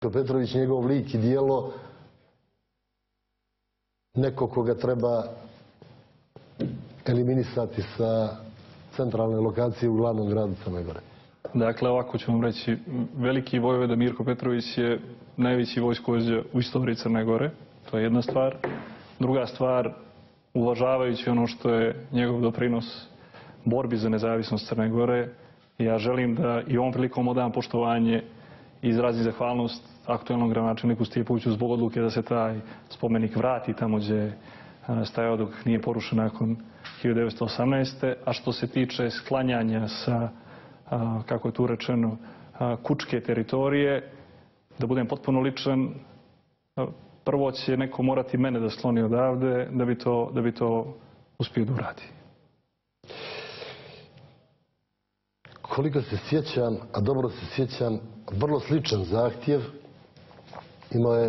Petrović, njegov lik i dijelo neko koga treba eliminisati sa centralne lokacije u glavnom gradu Crne Gore. Dakle, ovako ću vam reći, veliki vojvoda Mirko Petrović je najveći vojskovođa u istoriji Crne Gore, to je jedna stvar. Druga stvar, uvažavajući ono što je njegov doprinos borbi za nezavisnost Crne Gore, ja želim da i ovom prilikom odam poštovanje i izrazim zahvalnost aktualnom gradonačelniku Stijepoviću zbog odluke da se taj spomenik vrati tamo gdje je stajao dok nije porušen nakon 1918. A što se tiče sklanjanja sa, kako je tu rečeno, kučke teritorije, da budem potpuno ličan, prvo će neko morati mene da sloni odavde da bi to, da bi to uspio da uradi. Koliko se sjećam, a dobro se sjećam, vrlo sličan zahtjev imao je